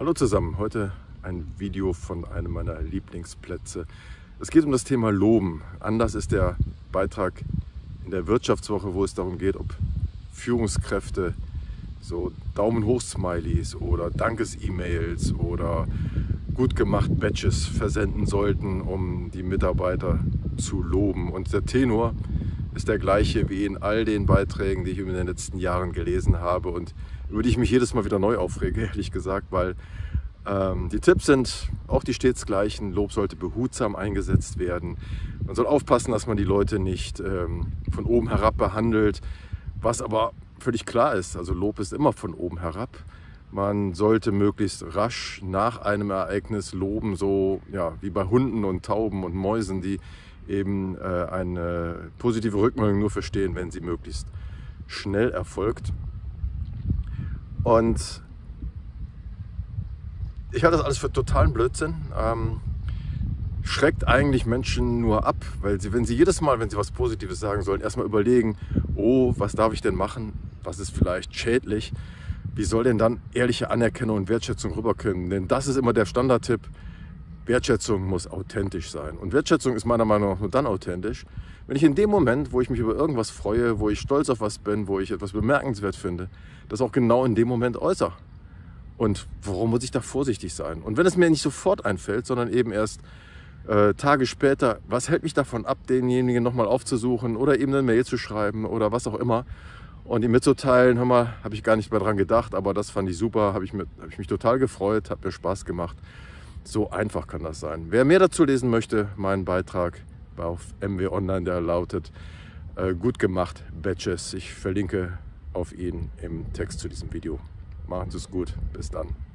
Hallo zusammen, heute ein Video von einem meiner Lieblingsplätze. Es geht um das Thema Loben. Anders ist der Beitrag in der Wirtschaftswoche, wo es darum geht, ob Führungskräfte so Daumen hoch Smileys oder Dankes-E-Mails oder gut gemacht Badges versenden sollten, um die Mitarbeiter zu loben. Und der Tenor ist der gleiche wie in all den Beiträgen, die ich in den letzten Jahren gelesen habe und über die ich mich jedes Mal wieder neu aufrege, ehrlich gesagt, weil ähm, die Tipps sind auch die stets gleichen. Lob sollte behutsam eingesetzt werden. Man soll aufpassen, dass man die Leute nicht ähm, von oben herab behandelt, was aber völlig klar ist. Also Lob ist immer von oben herab. Man sollte möglichst rasch nach einem Ereignis loben, so ja, wie bei Hunden und Tauben und Mäusen, die eben äh, eine positive Rückmeldung nur verstehen, wenn sie möglichst schnell erfolgt. Und ich halte das alles für totalen Blödsinn. Ähm, schreckt eigentlich Menschen nur ab, weil sie, wenn sie jedes Mal, wenn sie was Positives sagen sollen, erstmal überlegen, oh, was darf ich denn machen? Was ist vielleicht schädlich? Wie soll denn dann ehrliche Anerkennung und Wertschätzung rüberkommen? Denn das ist immer der Standardtipp. Wertschätzung muss authentisch sein. Und Wertschätzung ist meiner Meinung nach nur dann authentisch, wenn ich in dem Moment, wo ich mich über irgendwas freue, wo ich stolz auf was bin, wo ich etwas bemerkenswert finde, das auch genau in dem Moment äußere. Und warum muss ich da vorsichtig sein? Und wenn es mir nicht sofort einfällt, sondern eben erst äh, Tage später, was hält mich davon ab, denjenigen nochmal aufzusuchen oder eben eine Mail zu schreiben oder was auch immer und ihm mitzuteilen, hör mal, habe ich gar nicht mehr dran gedacht, aber das fand ich super, habe ich, hab ich mich total gefreut, hat mir Spaß gemacht. So einfach kann das sein. Wer mehr dazu lesen möchte, meinen Beitrag auf MW Online, der lautet äh, Gut gemacht, Badges. Ich verlinke auf ihn im Text zu diesem Video. Machen Sie es gut. Bis dann.